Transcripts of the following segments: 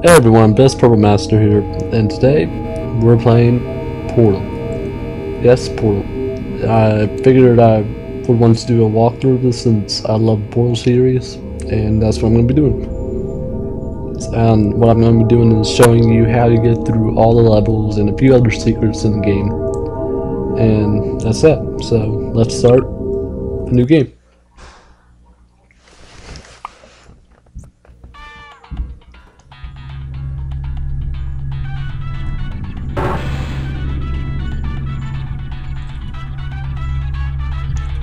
Hey everyone, Best Purple Master here, and today we're playing Portal. Yes, Portal. I figured I would want to do a walkthrough of this since I love the Portal series, and that's what I'm going to be doing. And what I'm going to be doing is showing you how to get through all the levels and a few other secrets in the game. And that's it. So let's start a new game.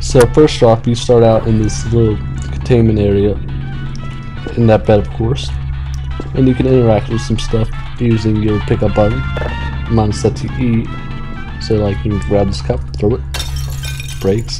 So first off, you start out in this little containment area, in that bed of course, and you can interact with some stuff using your pickup button. Is set to E, so like you can grab this cup, throw it, breaks.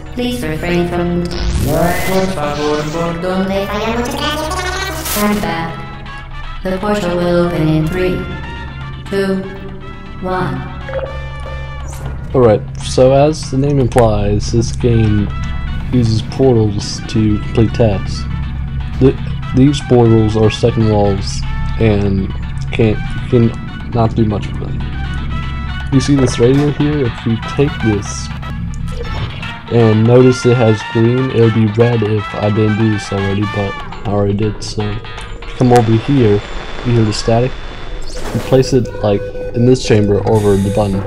please refrain from donde Stand back. The portal will open in three, two, one. Alright, so as the name implies, this game uses portals to complete tasks. Th these portals are second walls and can't can not do much with them. You see this radio here? If you take this and notice it has green, it would be red if I didn't do this already, but I already did. So come over here, you hear the static. You place it like in this chamber over the button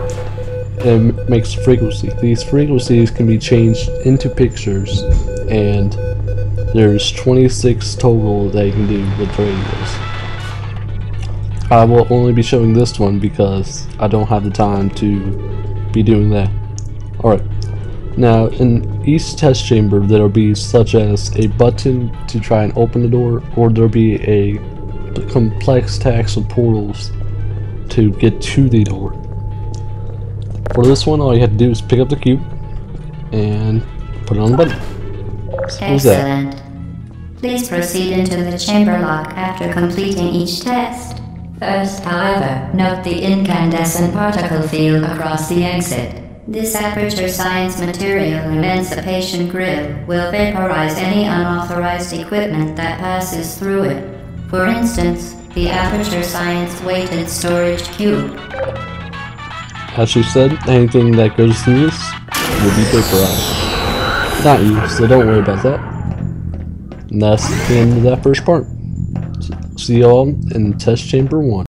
and it makes frequency. These frequencies can be changed into pictures, and there's 26 total that you can do with radios. I will only be showing this one because I don't have the time to be doing that. Alright, now in each test chamber there'll be such as a button to try and open the door, or there'll be a complex tax of portals to get to the door. For this one, all you have to do is pick up the cube and put it on the button. Excellent. Please proceed into the chamber lock after completing each test. First, however, note the incandescent particle field across the exit. This aperture science material emancipation grill will vaporize any unauthorized equipment that passes through it. For instance, the aperture science weighted storage cube. As she said, anything that goes through this will be vaporized. Not you, so don't worry about that. And that's the end of that first part. See y'all in test chamber one.